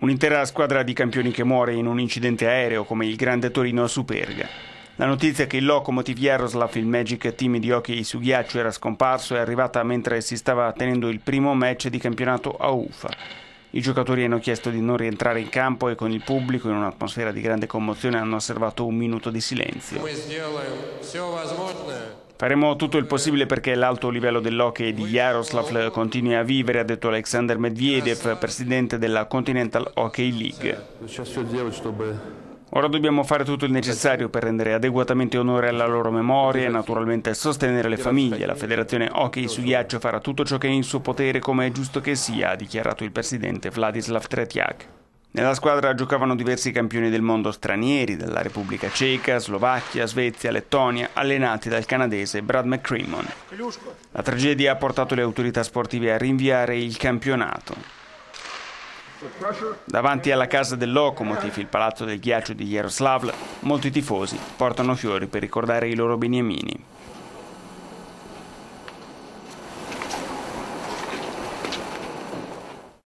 Un'intera squadra di campioni che muore in un incidente aereo come il Grande Torino a Superga. La notizia che il Lokomotiv Jaroslav, il Magic Team di hockey su ghiaccio, era scomparso è arrivata mentre si stava tenendo il primo match di campionato a Ufa. I giocatori hanno chiesto di non rientrare in campo e con il pubblico, in un'atmosfera di grande commozione, hanno osservato un minuto di silenzio. Faremo tutto il possibile perché l'alto livello dell'hockey di Yaroslav continui a vivere, ha detto Alexander Medvedev, presidente della Continental Hockey League. Ora dobbiamo fare tutto il necessario per rendere adeguatamente onore alla loro memoria e naturalmente sostenere le famiglie. La federazione hockey su ghiaccio farà tutto ciò che è in suo potere come è giusto che sia, ha dichiarato il presidente Vladislav Tretiak. Nella squadra giocavano diversi campioni del mondo stranieri, dalla Repubblica Ceca, Slovacchia, Svezia, Lettonia, allenati dal canadese Brad McCrimmon. La tragedia ha portato le autorità sportive a rinviare il campionato. Davanti alla casa del Lokomotiv, il palazzo del ghiaccio di Yaroslavl, molti tifosi portano fiori per ricordare i loro beniamini.